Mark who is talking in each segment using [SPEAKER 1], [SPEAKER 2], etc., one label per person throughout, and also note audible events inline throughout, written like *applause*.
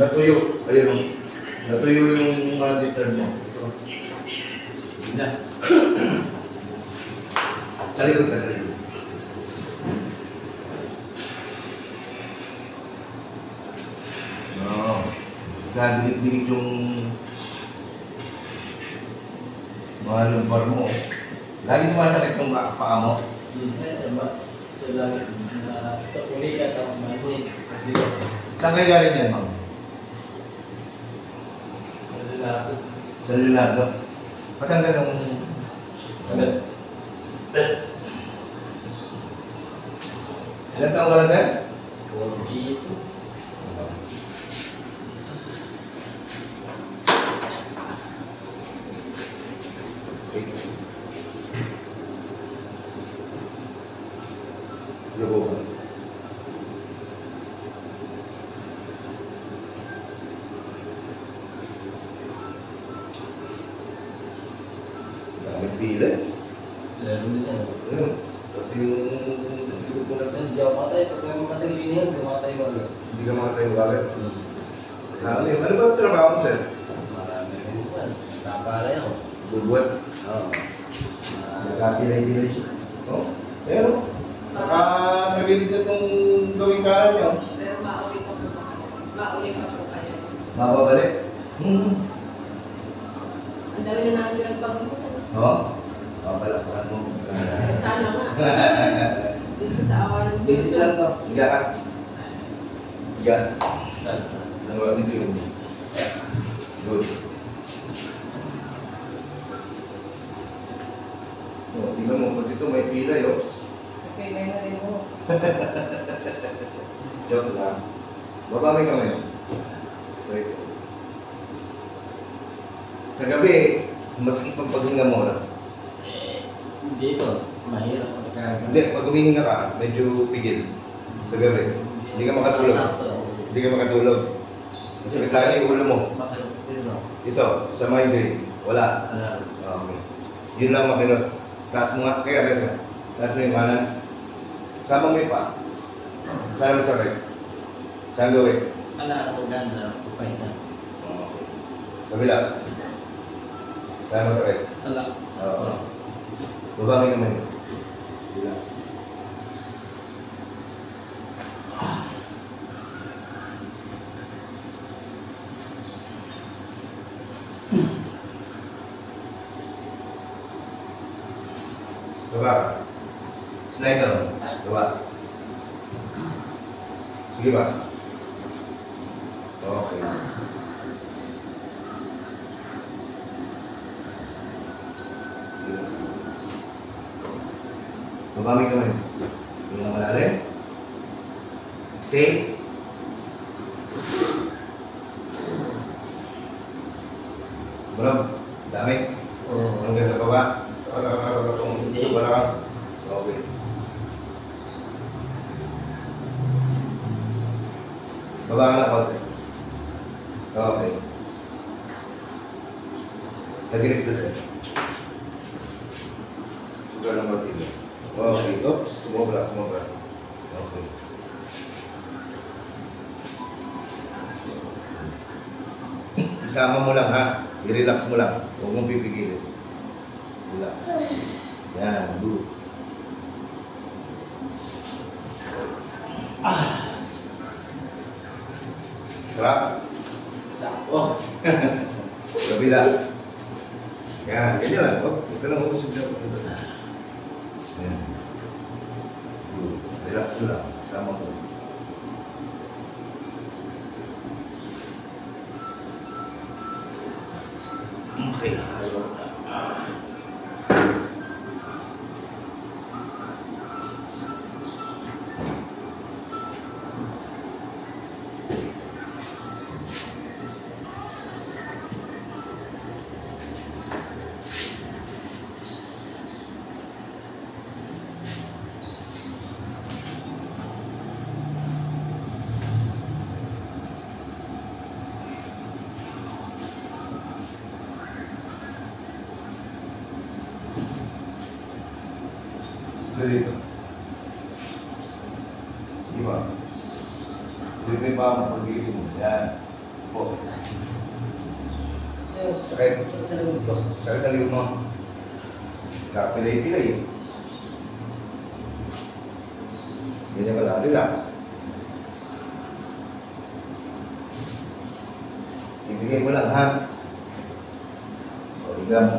[SPEAKER 1] Natuyo. Ayun. Natuyo yung mga disturb mo. nagkadinig-dinig yung mga lumbar mo. Lagi sumasakit yung paa mo. Saan kayo galing yan, ma'am?
[SPEAKER 2] Sa
[SPEAKER 1] Leonardo. Ba't ang ganong... Ilan taong ka na, sir?
[SPEAKER 3] 42. любого. Kayo.
[SPEAKER 1] Mababalik? Hmm.
[SPEAKER 3] Ang dami na namin nagpagpunan.
[SPEAKER 1] Oo. Babalakan mo.
[SPEAKER 3] Sana nga. Diyos ko sa awa ng Diyos.
[SPEAKER 1] Easy lang to. Higa ka. Higa. Nagawa. Good. So, tingnan mo, pag ito may pila yun.
[SPEAKER 3] Okay, na rin mo.
[SPEAKER 1] Joke lang. Baba may kamay. Straight. Sa gabi, maski pag paghinga mo na.
[SPEAKER 2] eh, dito, mahirap magkakaroon.
[SPEAKER 1] Hindi, pag humihinga ka, medyo pigil. Sa gabi. Hindi ka makatulog. Hindi ka makatulog. Masakit lagi yung ulo mo. Ito, sa migraine. Wala. Okay. Yun lang makinot. Taas mo nga. Kaya kaya. Taas mo yung kanan. Sama mo yung pa. Saan masakit? Saan gawin?
[SPEAKER 2] Ala, ako na.
[SPEAKER 1] Okay. Kabila. Saan masakit?
[SPEAKER 2] Ala.
[SPEAKER 1] Oo. Babangin naman yun. Relax. Ka. Sniper mo. Baba. Sige ba? Babami kamay. Tingnan mo natin. Exhale. Bro, dami. Hanggang sa baba. Kung gusto ba lang. Okay. Baba ka na konti. Okay. Nagiligtas ka. Sugar number 3. Oh gitu, semua berat, semua berat. Oke. Bisa Isama ha. I-relax mo pipi Huwag. Relax. Ah. Ya, Sarap?
[SPEAKER 2] Oh.
[SPEAKER 1] Kabila. Yan, ganyan lang. Oh, huwag ka lang umusog Good. Relax mo lang. Sama mo. Okay. Sige dito. Sige ba? Sige may pa mo. Yan. Po. Sakit. Sakit sa likod ko. Sakit ang likod mo. Kapilay-pilay. Ganyan ka lang. Relax. Ibigay mo lang, ha? O, higa mo.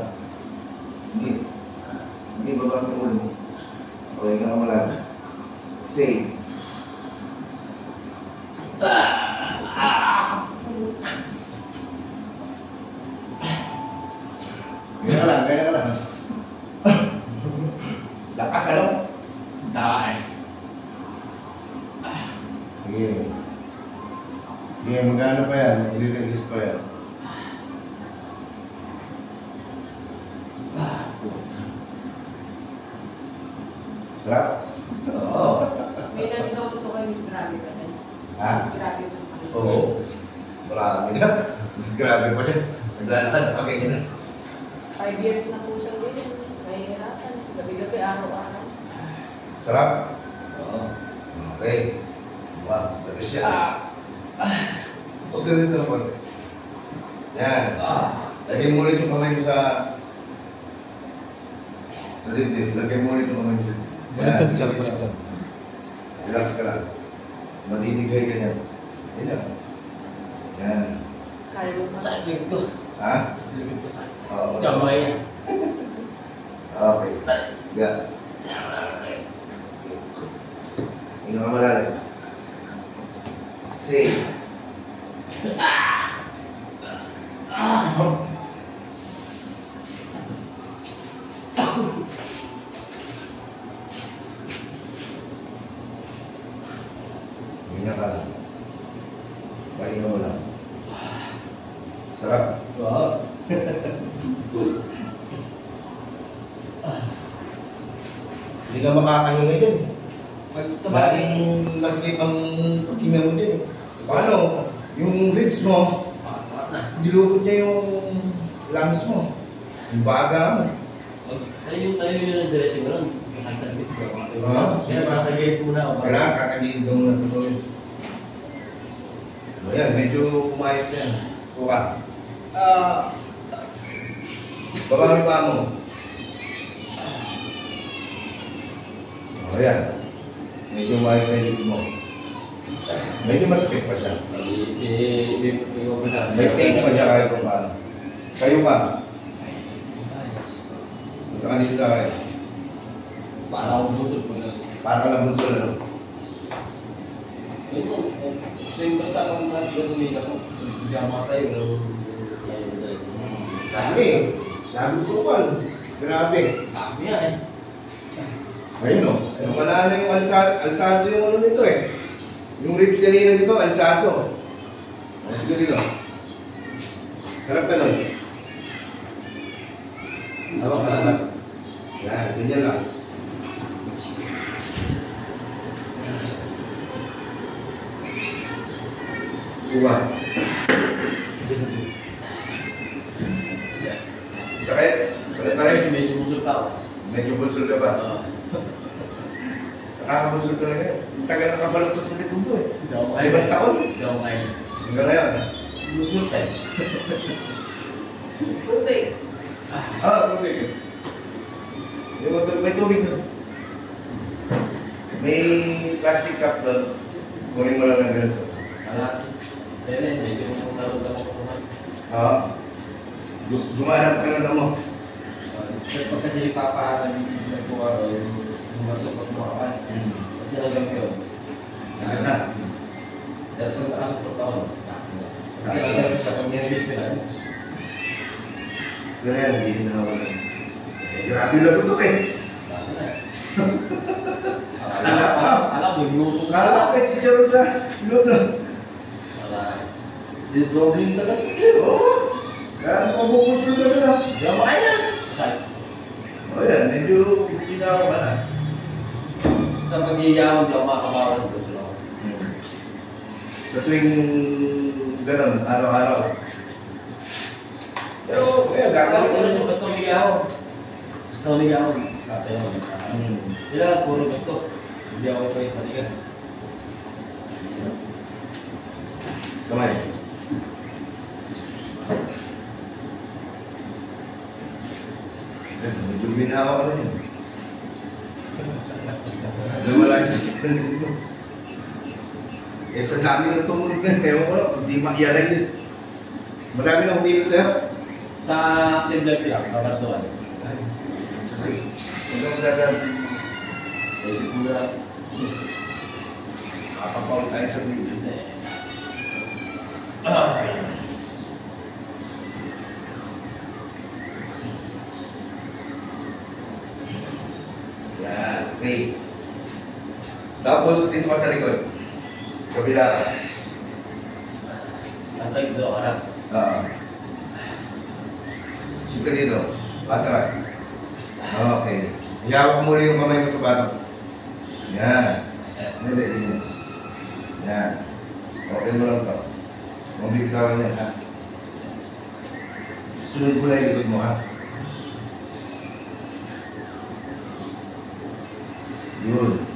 [SPEAKER 1] Hindi. Hindi baba ang ulo. O, higa mo lang. Say. Ganyan ka lang, ganyan ka lang. Lakas ano?
[SPEAKER 2] Die.
[SPEAKER 1] Sige. Sige, magkano pa yan? I-release ko yan. Sarap?
[SPEAKER 2] Oo.
[SPEAKER 3] May nag-ikaw ko kayo, Miss Grabe pa din.
[SPEAKER 1] Ha?
[SPEAKER 3] Miss Grabe pa din.
[SPEAKER 1] Oo. Marami na. Mas grabe pa din. Naglalakad pa kayo na.
[SPEAKER 3] Five years na po siya din. Mahihirapan. Gabi-gabi, araw-araw.
[SPEAKER 1] Sarap?
[SPEAKER 2] Oo.
[SPEAKER 1] Okay. Wow, bagus siya. Huwag ka dito naman. Yan.
[SPEAKER 2] Ah.
[SPEAKER 1] Lagyan mo ulit yung kamay mo sa... Sa dibdib. Lagyan mo ulit yung kamay mo sa...
[SPEAKER 4] Baliktad sir, baliktad.
[SPEAKER 1] Relax ka lang. Madidigay ka niyan. Yan lang. Yan.
[SPEAKER 3] Kaya mo pa.
[SPEAKER 2] Sakit likod ko.
[SPEAKER 1] Ha?
[SPEAKER 2] Likod ko sakit.
[SPEAKER 1] Oo.
[SPEAKER 2] Kamay yan. *laughs*
[SPEAKER 1] Okay. Ga. Hinga ka malalim. Say. Hinga ka lang. Pahinga mo lang. Sarap.
[SPEAKER 2] Oo.
[SPEAKER 1] Hindi ka makakahinga dyan.
[SPEAKER 2] Pag
[SPEAKER 1] Laging maslip ang paghinga mo din. Paano? Yung ribs mo,
[SPEAKER 2] na.
[SPEAKER 1] nilukot niya yung lungs mo. Yung baga mo.
[SPEAKER 2] Tayo tayo yun ang diretso mo lang. Masakit ko.
[SPEAKER 1] Oo.
[SPEAKER 2] Kaya muna ako.
[SPEAKER 1] Kailangan kakagilid ka muna tuloy. O yan, medyo umayos na yan. Kuha. Ah. Baba pa mo. O yan. Medyo umayos na yung mo. Medyo masakit pa siya. May tape pa siya kahit kung paano. Kayo ka. Punta ka dito sa akin.
[SPEAKER 2] Para akong busog ko na.
[SPEAKER 1] Para ka lang bunso na?
[SPEAKER 2] Ito, ito yung basta kung lahat sumita ko. Hindi ako. Pero...
[SPEAKER 1] Dami. Dami ko pa. Grabe.
[SPEAKER 2] Dami yan eh.
[SPEAKER 1] Ayun no. Wala na yung alsado yung ano nito eh. Yung ribs kanina dito, alsado. O, sige dito. Sarap ka nun. Hawak ka lang. Yan, ganyan lang. Kuha. Sakit? Sakit pa rin?
[SPEAKER 2] Medyo busog pa ako.
[SPEAKER 1] Medyo bulsol ka ba?
[SPEAKER 2] Oo.
[SPEAKER 1] Nakakabusol ka rin. Ang tagal na kabalot sa litong to eh.
[SPEAKER 2] Hindi ako kaya.
[SPEAKER 1] Limang taon?
[SPEAKER 2] Hindi ako kaya.
[SPEAKER 1] Hanggang ngayon.
[SPEAKER 2] Busog pa eh.
[SPEAKER 3] Tubig.
[SPEAKER 1] Ah, tubig. May, may, may tubig na. May plastic cup doon. Kunin mo lang ng ganso.
[SPEAKER 2] Alat. Kaya na, medyo naramdaman ko naman.
[SPEAKER 1] Oo. Gumahanap ka lang mo.
[SPEAKER 2] Pag kasi papahalan nagkuha ko, humasok at makakan. Pag talagang yun.
[SPEAKER 1] Sakit na.
[SPEAKER 2] Dahil pag nakasok ko taon, sakit na.
[SPEAKER 1] Sakit
[SPEAKER 2] Sakit
[SPEAKER 1] na.
[SPEAKER 2] na siya pag nirelease ko na.
[SPEAKER 1] Pero yan, hindi na ako lang. Eh, grabe lang ito eh.
[SPEAKER 2] Sakit na.
[SPEAKER 1] Ala-
[SPEAKER 2] Alam alam mo, inusok na.
[SPEAKER 1] Kala ko, chicharon sa luto.
[SPEAKER 2] Wala. Di problem talaga.
[SPEAKER 1] Oo. Kaya mabubusul ka na.
[SPEAKER 2] Hindi ako kaya. Sakit.
[SPEAKER 1] O yan, medyo ginawa ka na.
[SPEAKER 2] Sa pag-iiyawan, di ako na ako.
[SPEAKER 1] Sa tuwing ganun, araw-araw. Pero, kaya gagawin ko.
[SPEAKER 2] siya basta umiiyawan? Sa umiga ako, katayo ako.
[SPEAKER 1] Hmm.
[SPEAKER 2] Kailangan puro gusto. Hindi ako pa yung patigas.
[SPEAKER 1] Kamay. Eh, Medyo binawa ko na yun. Nawala yung sakit ng dito. Eh, sa dami ng tumunog na, ewan ko lang, hindi makialay yun. Marami na humilot sa'yo.
[SPEAKER 2] Sa Timber Piak, kabartuan.
[SPEAKER 1] Ay, Sige, huwag kang masasabi.
[SPEAKER 2] Eh, mula.
[SPEAKER 1] Kapapaul tayo sa video. Yan, okay. Tapos dito ka sa likod. Kabila ka.
[SPEAKER 2] Tatay ko, harap.
[SPEAKER 1] Oo. Ka dito. Patras. Okay. Iyawak mo muli yung kamay mo sa batok. Yan. Hindi, hindi. Yan. Okay mo lang to. Yan, ha? Sunod mo lang yung likod mo, ha? Yun.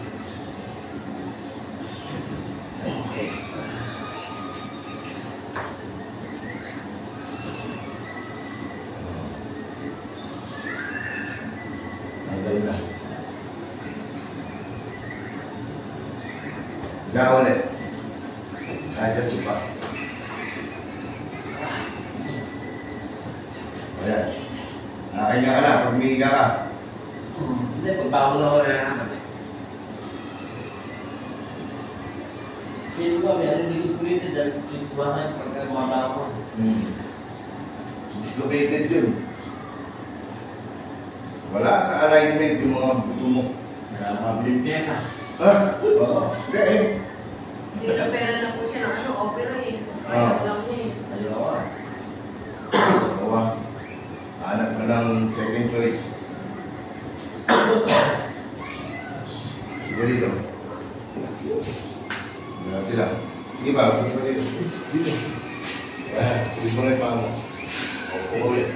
[SPEAKER 2] Feeling ko, may dito ko rito dahil dito sumahan pagka kumaba ako.
[SPEAKER 1] Hmm. Dislocated yun. Wala sa alignment yung mga buto mo.
[SPEAKER 2] Wala mabiling pyesa.
[SPEAKER 1] Ha? Oo. Hindi eh.
[SPEAKER 3] Hindi na pera na po siya ng ano, opera eh.
[SPEAKER 1] Ah.
[SPEAKER 3] Kaya lang niya eh.
[SPEAKER 2] Ayoko ah.
[SPEAKER 1] Dalawa. Hanap ka ng second choice. Sige dito. Grabe lang. Sige ba? Sige ba dito? Dito. Ayan. Sige mo na yung paa mo. Opo ulit.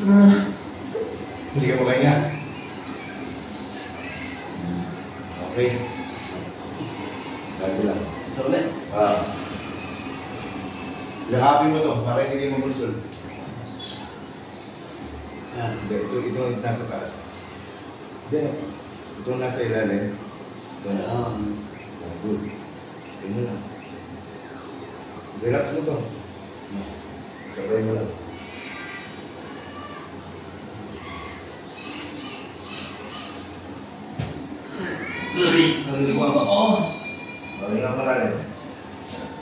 [SPEAKER 1] Hindi ka makahinga. Okay. Grabe lang.
[SPEAKER 2] So ulit.
[SPEAKER 1] Ah. Yakapin mo to para hindi kayo mabulsul.
[SPEAKER 2] Yan.
[SPEAKER 1] Hindi, ito, ito nasa taas. Hindi. Ito nasa ilalim. Ito na.
[SPEAKER 2] Yan.
[SPEAKER 1] Oh, good. Ito mo lang. Relax mo to. Sabay mo lang.
[SPEAKER 2] Lari.
[SPEAKER 1] Ang liwa mo. Oh! Oh, yun ang malalim.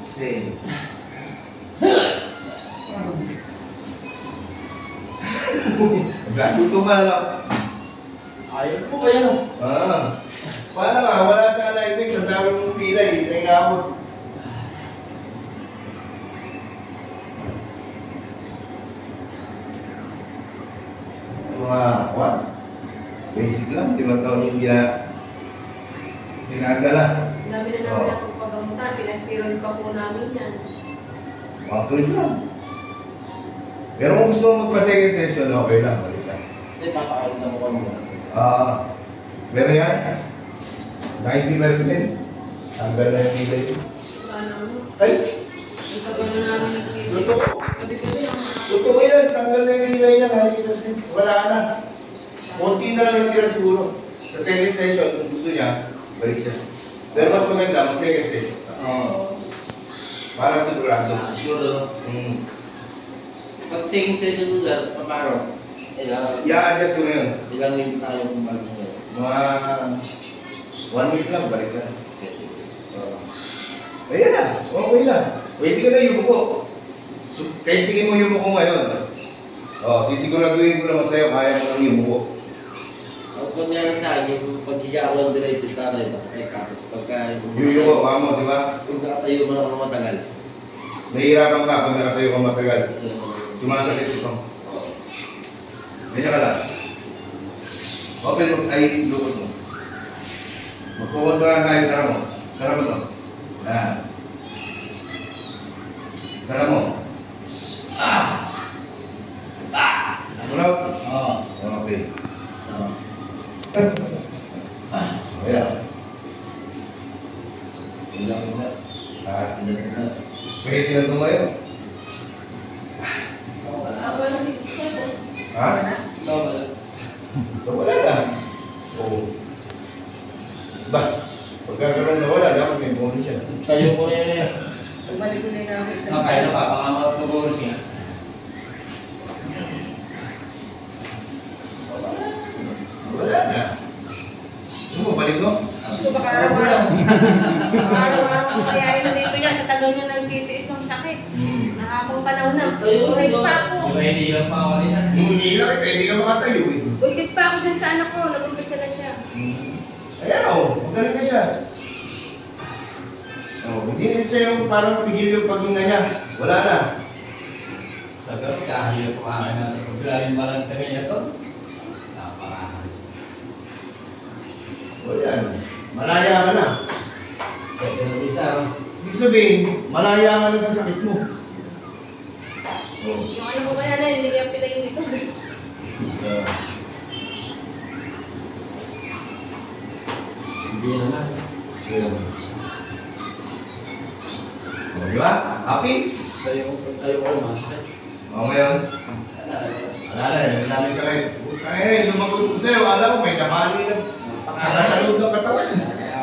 [SPEAKER 1] Same. Gaguto ka lang.
[SPEAKER 2] Ayaw ko ba yan?
[SPEAKER 1] Ah. Paano nga? Wala sa alignment. Ang dami mong pila eh. Hindi na abot. Mga, what? Basic lang. Di ba taon yung gina... Ginagala.
[SPEAKER 3] Dami na namin ako pagamutan. Pinasteroid pa po namin yan.
[SPEAKER 1] Okay lang. Pero kung gusto mo magpa-second session, okay lang. Balik lang.
[SPEAKER 2] Hindi, papaawag na mo muna.
[SPEAKER 1] Ah, pero yan, 90%. Tanggal na yung.
[SPEAKER 3] Sana ano.
[SPEAKER 1] Ay,
[SPEAKER 3] Ang tagal na namin nagpili.
[SPEAKER 1] Totoo.
[SPEAKER 3] Ang mga...
[SPEAKER 1] yan. Tanggal na yung nilay niya. 90%. Wala na. Kunti na lang natira siguro. Sa second session, kung gusto niya, balik siya. Pero mas maganda, mag second session.
[SPEAKER 2] Oo.
[SPEAKER 1] Para sigurado.
[SPEAKER 2] Ah, sure.
[SPEAKER 1] Mm.
[SPEAKER 2] Pag second session mo dyan, paano? Ilang,
[SPEAKER 1] I-adjust ko na yun.
[SPEAKER 2] ilang minute tayo kumalag mo.
[SPEAKER 1] Mga one week lang, balik ka. So, ayan na, okay lang. Pwede ka na yumuko. So, testingin mo yung yumuko ngayon. Oh, sisiguraduhin ko naman sa'yo, kaya mo lang yumuko.
[SPEAKER 2] Ang kunyari sa akin, yung paghiga ko ang diretso tatay, masakay ka. Tapos pagka
[SPEAKER 1] Yung yumuko, kaya mo, di ba?
[SPEAKER 2] Kung nakatayo mo ako matagal.
[SPEAKER 1] Nahihirapan ka pag nakatayo ka matagal. Sumasakit ito.
[SPEAKER 2] Oo.
[SPEAKER 1] Ganyan ka lang. Open mo, ay, lukot mo. Magkukontra tayo, sarap mo. Sarap mo to. Yan. Sarap mo. Ah! Ah! Mulot.
[SPEAKER 2] Oo.
[SPEAKER 1] Okay. Okay.
[SPEAKER 2] Sarap.
[SPEAKER 1] Ayan. Ilang isa. Ah,
[SPEAKER 2] Hindi ko na.
[SPEAKER 1] pwede na tumayo.
[SPEAKER 3] Ako lang dito siya po.
[SPEAKER 1] Ha?
[SPEAKER 2] Ikaw wala.
[SPEAKER 1] Wala na. Oo. Ba? Pagkakaroon na wala, dapat may bonus yan.
[SPEAKER 2] Tayo ko na yun eh.
[SPEAKER 3] Balik ko na yung namin.
[SPEAKER 2] Saan kaya na pa? Baka matutulog siya.
[SPEAKER 1] Wala na. Gusto mo, balik mo?
[SPEAKER 3] Gusto ba araw-araw? Araw-araw ko kaya yun dito niya sa tagal niya nagtitiis ng sakit.
[SPEAKER 1] Hmm.
[SPEAKER 3] Nakakong panahon na.
[SPEAKER 2] Tayo ko
[SPEAKER 3] Buntis pa ako.
[SPEAKER 2] Hinihirap pa ako?
[SPEAKER 1] Hindi lang, kaya hindi ka makatayo eh.
[SPEAKER 3] Buntis pa ako dun sa anak ko. Nag-umpisa na siya.
[SPEAKER 1] Ayan o, magaling na siya. Oh, hindi rin siya yung parang pigil yung paghinga niya. Wala na.
[SPEAKER 2] Sabi ko, kahirap pa kami natin. Pag galing pa lang kami niya to. Napakasakit.
[SPEAKER 1] O yan. Malaya ka na.
[SPEAKER 2] Pwede na isa. oh.
[SPEAKER 1] Ibig sabihin, malaya ka na sa sakit mo. Oh.
[SPEAKER 3] Yung ano ko kaya na, hindi niya pinayin dito.
[SPEAKER 2] Hindi na lang.
[SPEAKER 1] Yun. O, di ba? Happy?
[SPEAKER 2] Tayo ko, tayo ko, masakit.
[SPEAKER 1] O, ngayon?
[SPEAKER 2] Wala, wala.
[SPEAKER 1] Wala na, wala na yung sakit. Ay, lumagot ko sa'yo, alam mo, may namali na. Saka sa loob ng katawan.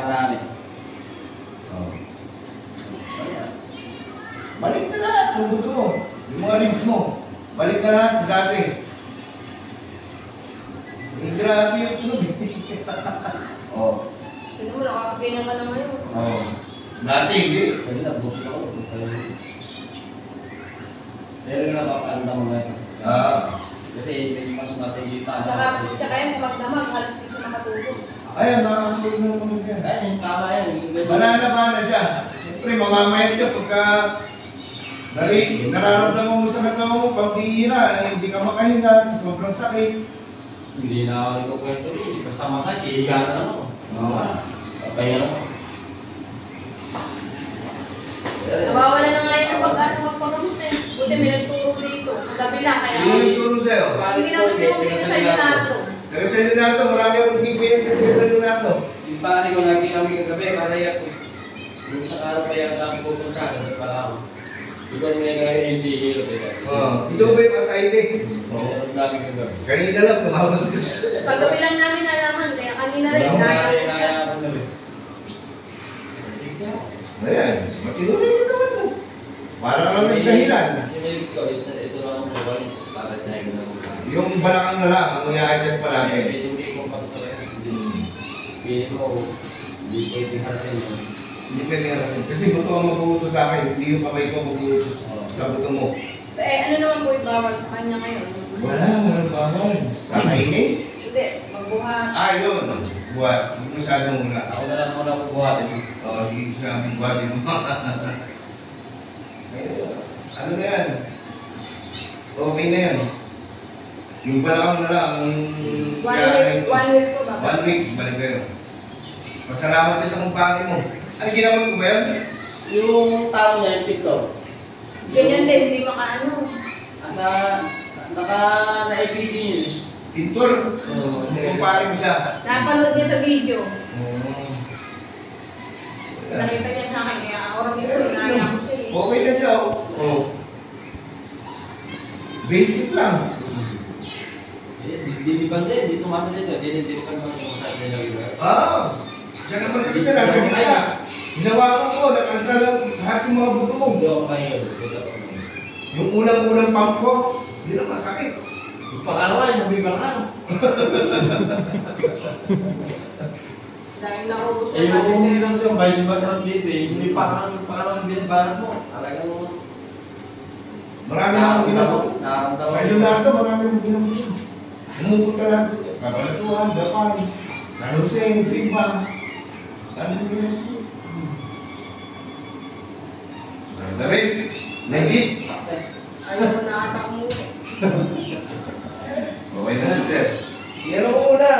[SPEAKER 2] Marami.
[SPEAKER 1] Oh. Balik na lahat, yung buto mo. Yung mga ribs mo. Balik na lahat sa dati. Yung grabe yung tunog. oh.
[SPEAKER 3] Ano mo, nakakaganyan ka na ngayon.
[SPEAKER 1] Oh. Dati hindi.
[SPEAKER 2] Kasi nabus ako. Tayo. Pero yung napapaanda mo na ito.
[SPEAKER 1] Ah.
[SPEAKER 2] Kasi may mas matigita.
[SPEAKER 3] Tsaka, yan sa magdamag, halos di siya makatulog.
[SPEAKER 1] Ayan, nakakatulog na naman yan.
[SPEAKER 2] Kaya yung tama yan.
[SPEAKER 1] Mananaba na siya. Siyempre, mamamayat ka pagka nari, nararamdaman mo sa katawan mo, pambihira, eh, hindi ka makahinga sa sobrang sakit.
[SPEAKER 2] Hindi na ako nagkukwento rin. Basta masakit, ihiga na lang ako.
[SPEAKER 1] Oo.
[SPEAKER 2] Papahinga lang ako.
[SPEAKER 3] Nawawala na nga yan ang pag-asa magpagamot eh. Buti may nagturo dito. Ang kabila, kaya
[SPEAKER 1] Sino nagturo sa'yo?
[SPEAKER 3] hindi naman dito sa Yunato.
[SPEAKER 1] Taga sa Leonardo, marami akong taga sa Leonardo.
[SPEAKER 2] Yung pare ko lagi kami kagabi, karaya ko. Yung isang araw pa yata ako pupunta, kagabi pala ako. Ikaw mo yung ngayon yung.
[SPEAKER 1] Oh, ito ba yung Arcaide?
[SPEAKER 2] Oo. namin kagabi.
[SPEAKER 1] Kanina lang, tumawag ko siya.
[SPEAKER 3] Paggabi lang namin nalaman, kaya kanina rin, kaya
[SPEAKER 2] kaya kagabi. Sige.
[SPEAKER 1] Ayan, matinuloy yung naman mo. Para lang nagdahilan.
[SPEAKER 2] Malik ko, is ito lang ang mobile. Bakit na yung
[SPEAKER 1] balakang na lang, ang i-adjust pa natin.
[SPEAKER 2] Hindi mo pagtuloy. Pili mo, hindi pwede harasin mo.
[SPEAKER 1] Hindi pwede harasin. Kasi buto ang mag-uutos sa akin, hindi yung kamay ko mag-uutos sa buto mo.
[SPEAKER 3] Eh, ano naman po yung bawal sa kanya ngayon?
[SPEAKER 1] Wala, walang bawal. Kakainin?
[SPEAKER 3] Hindi, magbuhat.
[SPEAKER 1] Ah, yun. Buhat. Hindi masyadong muna.
[SPEAKER 2] Ako na lang muna kukuhatin.
[SPEAKER 1] Oo, hindi siya buhatin mo. *laughs* Ayun. Ano na yan? Okay na yan. Yung balakang na lang, ang
[SPEAKER 3] One week, one week po ba?
[SPEAKER 1] One week, balik kayo. Masalamat din sa kumpare mo. Ano ginamit ko ba yan?
[SPEAKER 2] Yung tao niya, yung picture,
[SPEAKER 3] Ganyan din, hindi makaano.
[SPEAKER 2] asa, naka yun. eh.
[SPEAKER 1] Pintor.
[SPEAKER 2] Oo.
[SPEAKER 1] Yung kumpare mo siya.
[SPEAKER 3] Napanood niya sa video.
[SPEAKER 1] Oo.
[SPEAKER 3] Nakita niya sa akin, kaya orang mismo, inaya ko siya eh.
[SPEAKER 1] Okay na siya. oh. Oh. Basic lang.
[SPEAKER 2] Eh, di- Dinipan din, di tumama din yun. Dinidiripan mo yung sa akin na yun.
[SPEAKER 1] Ah, diyan ang masakit na nasa gitna. Hinawakan ko, nakansa lang lahat yung mga buto mo.
[SPEAKER 2] Hindi ako. Hindi pahinga.
[SPEAKER 1] Yung unang-unang pump ko, yun ang masakit.
[SPEAKER 2] Yung pangalawa, yung nabibal ka.
[SPEAKER 3] Dahil naubos
[SPEAKER 2] Eh,
[SPEAKER 3] na
[SPEAKER 2] yung
[SPEAKER 3] natin.
[SPEAKER 2] umilang yung bayan masarap dito eh. Hindi pa yung pangalawang binadbanat mo. Talagang
[SPEAKER 1] Marami na akong ginagawa.
[SPEAKER 2] Nakaramdaman.
[SPEAKER 1] Sa Leonardo, marami akong ginagawa. Umupunta lang dito. Kabalatuan, Dapan, San Jose, Limba. Dami ng ginagawa. The best. Legit.
[SPEAKER 2] Success.
[SPEAKER 3] Ayaw mo na ata umuwi.
[SPEAKER 1] Okay na, sir. Yan ako muna.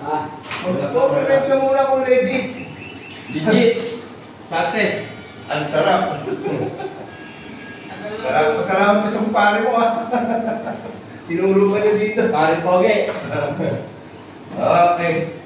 [SPEAKER 2] Ah,
[SPEAKER 1] Mag-compliment ka muna kung legit.
[SPEAKER 2] Legit. Success.
[SPEAKER 1] Ang sarap. *laughs* Sarap. Pasalamat ka sa kumpare mo ah. *laughs* Tinuro pa niyo dito.
[SPEAKER 2] Pare Pogi. *laughs*
[SPEAKER 1] Okay.